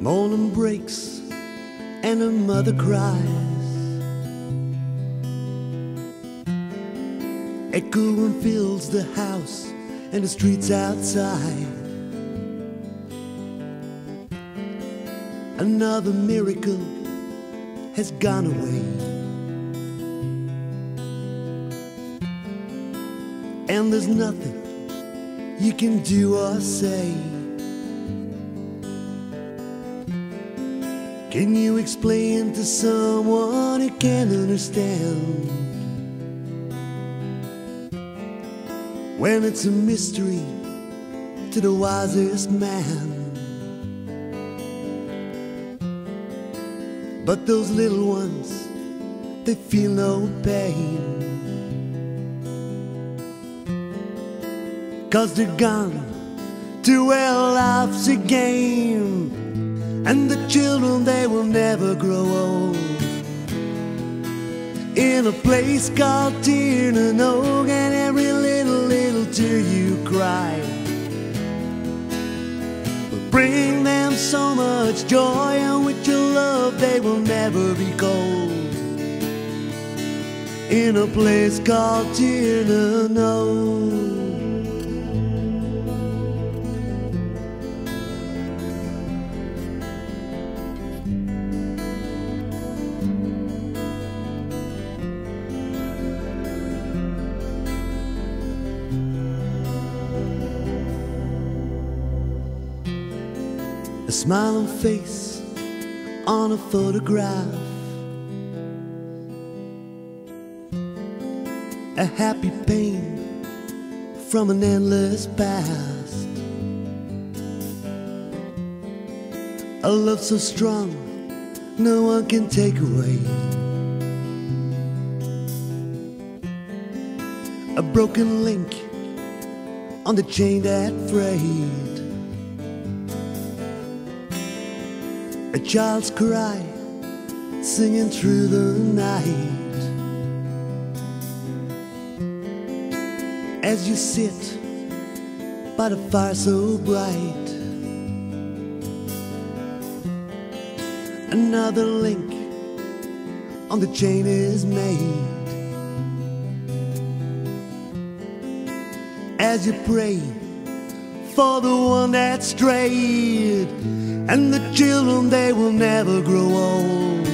Morning breaks and her mother cries. Echoing fills the house and the streets outside. Another miracle has gone away. And there's nothing you can do or say. Can you explain to someone who can't understand? When it's a mystery to the wisest man. But those little ones, they feel no pain. Cause they're gone to where life's a game. And the children, they will never grow old. In a place called Tir Na Nog, and every little, little tear you cry will bring them so much joy, and with your love, they will never be cold. In a place called Tir Na Nog. A smiling face on a photograph. A happy pain from an endless past. A love so strong, no one can take away. A broken link on the chain that frayed. A child's cry singing through the night as you sit by the fire so bright. Another link on the chain is made as you pray for the one that strayed. And the children, they will never grow old.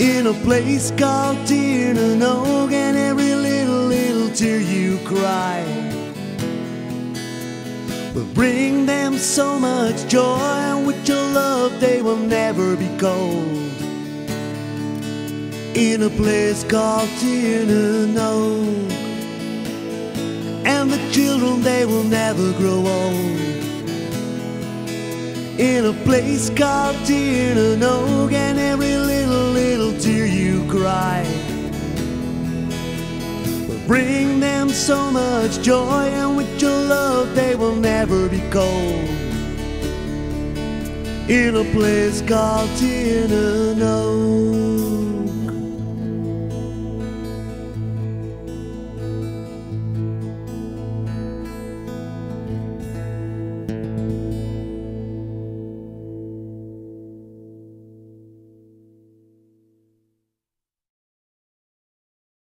In a place called Tir Na Nog, and every little, little tear you cry will bring them so much joy. And with your love, they will never be cold. In a place called Tir Na Nog, the children, they will never grow old in a place called Tir Na Nog, and every little, little tear you cry will bring them so much joy, and with your love, they will never be cold. In a place called Tir Na Nog.